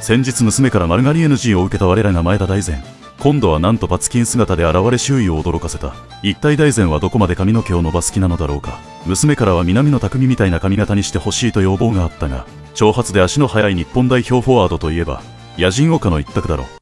先日娘から丸刈り NG を受けた我らが前田大然。今度はなんとパツキン姿で現れ周囲を驚かせた。一体大然はどこまで髪の毛を伸ばす気なのだろうか。娘からは南野匠みたいな髪型にしてほしいと要望があったが長髪で足の速い日本代表フォワードといえば野人岡の一択だろう。